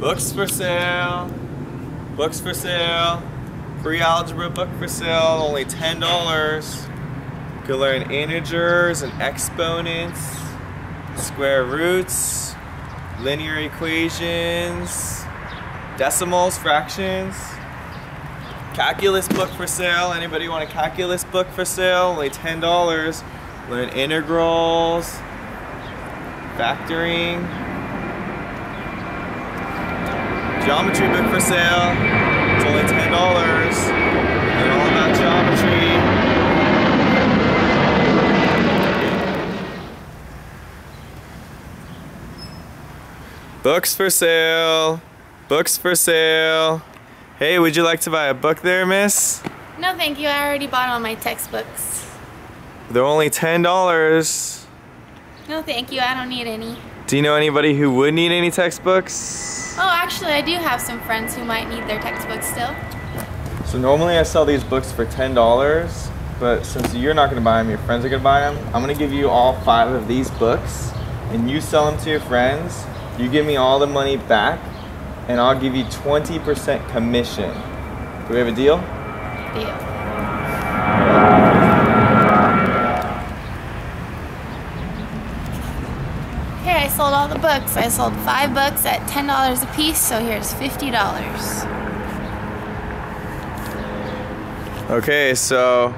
Books for sale. Books for sale. Free algebra book for sale, only $10. You can learn integers and exponents, square roots, linear equations, decimals, fractions. Calculus book for sale. Anybody want a calculus book for sale? Only $10. Learn integrals, factoring. Geometry book for sale. It's only $10. Learn all about geometry. Books for sale. Books for sale. Hey, would you like to buy a book there, miss? No, thank you. I already bought all my textbooks. They're only $10. No, thank you. I don't need any. Do you know anybody who would need any textbooks? Oh, actually, I do have some friends who might need their textbooks still. So normally I sell these books for $10, but since you're not gonna buy them, your friends are gonna buy them, I'm gonna give you all five of these books and you sell them to your friends. You give me all the money back and I'll give you 20% commission. Do we have a deal? Deal. Here, I sold all the books. I sold five books at $10 a piece, so here's $50. Okay, so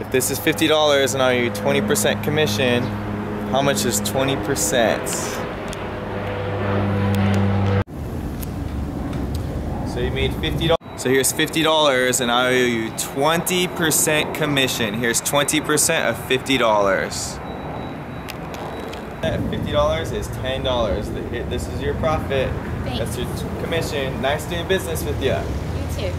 if this is $50 and I owe you 20% commission, how much is 20%? So you made $50. So here's $50 and I owe you 20% commission. Here's 20% of $50. $50 is $10. This is your profit. Thanks. That's your commission. Nice doing business with you. You too.